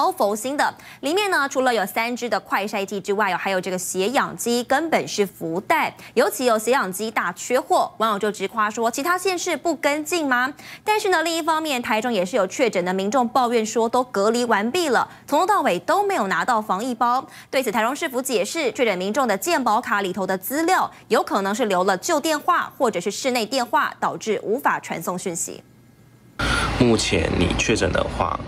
包佛心的，里面呢除了有三支的快筛剂之外，还有这个血氧机，根本是福袋。尤其有血氧机大缺货，网友就直夸说，其他县市不跟进吗？但是呢，另一方面，台中也是有确诊的民众抱怨说，都隔离完毕了，从头到尾都没有拿到防疫包。对此，台中市府解释，确诊民众的健保卡里头的资料，有可能是留了旧电话或者是室内电话，导致无法传送讯息。目前你确诊的话。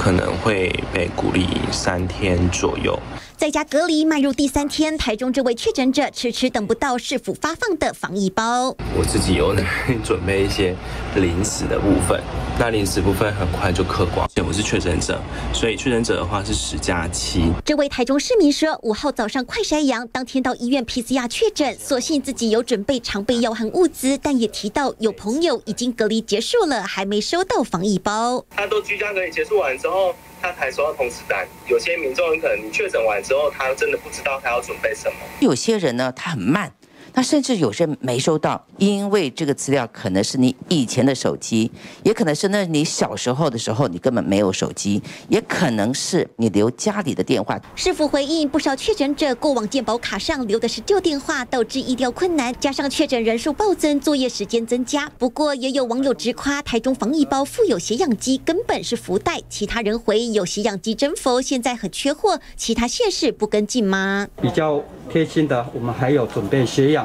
可能会被鼓励三天左右。在家隔离迈入第三天，台中这位确诊者迟迟等不到市府发放的防疫包。我自己有准备一些零食的部分，那零食部分很快就嗑光。我是确诊者，所以确诊者的话是十加七。这位台中市民说，五号早上快筛阳，当天到医院 PCR 确诊，所幸自己有准备常备药和物资，但也提到有朋友已经隔离结束了，还没收到防疫包。他都居家隔离结束完之后。然后他才收到通知单，有些民众可能你确诊完之后，他真的不知道他要准备什么。有些人呢，他很慢。那甚至有些没收到，因为这个资料可能是你以前的手机，也可能是那你小时候的时候你根本没有手机，也可能是你留家里的电话。师傅回应，不少确诊者过往健保卡上留的是旧电话，导致医疗困难，加上确诊人数暴增，作业时间增加。不过也有网友直夸台中防疫包附有血氧机，根本是福袋。其他人回应有血氧机真否？现在很缺货，其他县市不跟进吗？比较贴心的，我们还有准备血氧。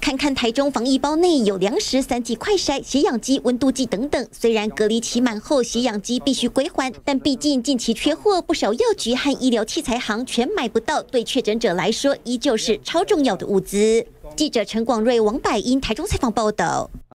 看看台中防疫包内有粮食、三剂快筛、血氧机、温度计等等。虽然隔离期满后血氧机必须归还，但毕竟近期缺货，不少药局和医疗器材行全买不到，对确诊者来说依旧是超重要的物资。记者陈广瑞、王柏英台中采访报道。